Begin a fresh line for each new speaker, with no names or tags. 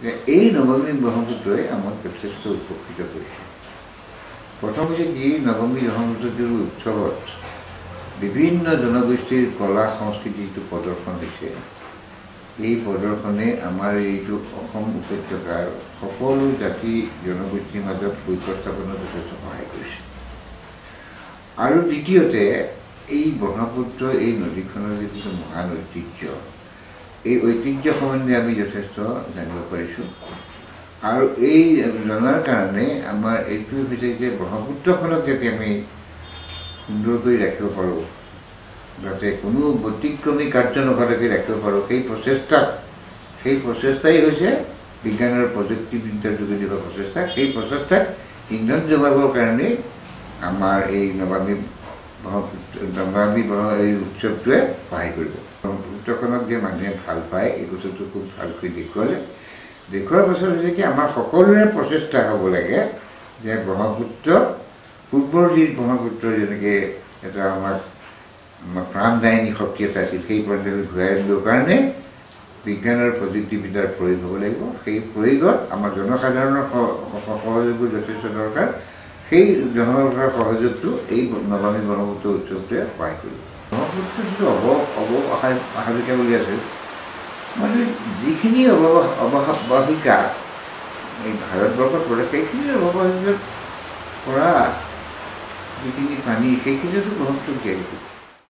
যে এই নৱমী ব্ৰহ্মপুত্ৰই আমাক যথেষ্ট উপকৃত কৰিছে। প্ৰথম হৈছে কি নৱমী ব্ৰহ্মপুত্ৰটোৰ উৎসৱত বিভিন্ন জনগোষ্ঠীৰ কলা সংস্কৃতি যিটো প্ৰদৰ্শন হৈছে এই প্ৰদৰ্শনে আমাৰ এইটো অসম উপত্যকাৰ সকলো জাতি জনগোষ্ঠীৰ মাজত ঐক্য স্থাপনত যথেষ্ট সহায় কৰিছে। আৰু দ্বিতীয়তে এই ব্ৰহ্মপুত্ৰ এই নদীখনৰ যিটো মহান ঐতিহ্য এই ঐতিহ্য সম্বন্ধে আমি যথেষ্ট জানিব পাৰিছোঁ। আৰু এই জনাৰ কাৰণে আমাৰ এইটোৱে হৈছে যে ব্ৰহ্মপুত্ৰখনক যাতে আমি সুন্দৰকৈ ৰাখিব পাৰোঁ যাতে কোনো ব্যতিক্ৰমী কাৰ্য নঘটাকৈ ৰাখিব পাৰোঁ সেই প্ৰচেষ্টাত সেই প্ৰচেষ্টাই হৈছে বিজ্ঞান আৰু প্ৰযুক্তিবিদ্যাৰ যোগেদি হোৱা প্ৰচেষ্টা। সেই প্ৰচেষ্টাক ইন্ধন যোগাবৰ কাৰণেই আমাৰ এই নৱামী ব্ৰহ্মপুত্ৰ নৱামী এই উৎসৱটোৱে সহায় কৰিব। ব্ৰহ্মপুত্ৰখনক যে মানুহে ভাল পায় এই কথাটো খুব ভালকৈ দেখুৱালে দেখুওৱাৰ পাছত হৈছে কি আমাৰ সকলোৰে প্ৰচেষ্টা হ'ব লাগে যে ব্ৰহ্মপুত্ৰ পূৰ্বৰ যি ব্ৰহ্মপুত্ৰ যেনেকৈ এটা আমাক আমাৰ প্ৰাণদায়িনী শক্তি এটা আছিল সেই প্ৰাণদায়ী ঘূৰাই আনিবৰ কাৰণে বিজ্ঞান আৰু প্ৰযুক্তিবিদ্যাৰ প্ৰয়োগ হ'ব লাগিব সেই প্ৰয়োগত আমাৰ জনসাধাৰণৰ সহযোগো যথেষ্ট দৰকাৰ সেই জনসাধাৰণৰ সহযোগটো এই নৱামী ব্ৰহ্মপুত্ৰ উৎসৱটোৱে সহায় কৰিব ব্ৰহ্মপুত্ৰ যিটো অৱ অৱসাহিকা বুলি আছে মানে যিখিনি অৱ অৱবাহিকা এই ভাৰতবৰ্ষত পৰে সেইখিনি অৱবাহিকাত পৰা যিখিনি পানী সেইখিনিতো ব্ৰহ্মপুত্ৰ জীয়াই